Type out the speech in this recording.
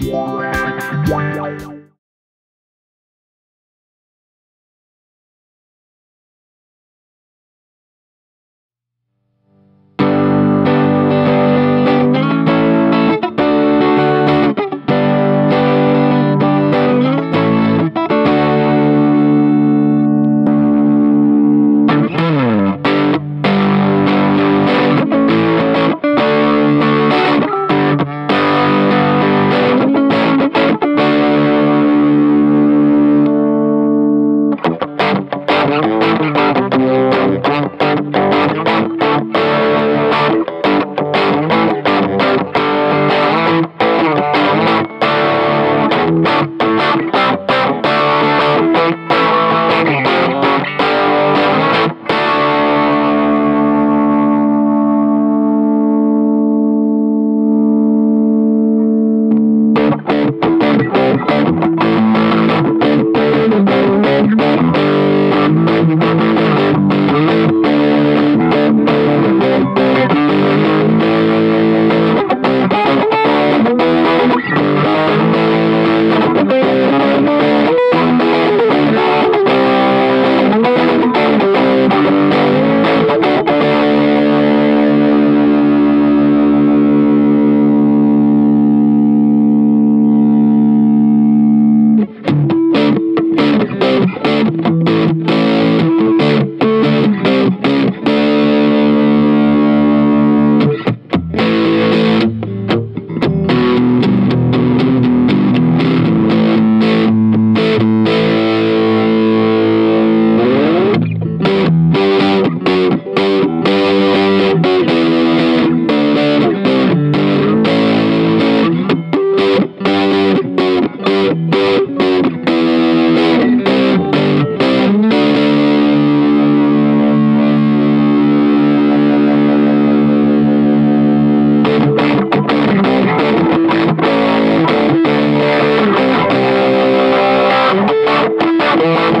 Wow. Thank you.